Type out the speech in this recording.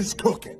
is cooking?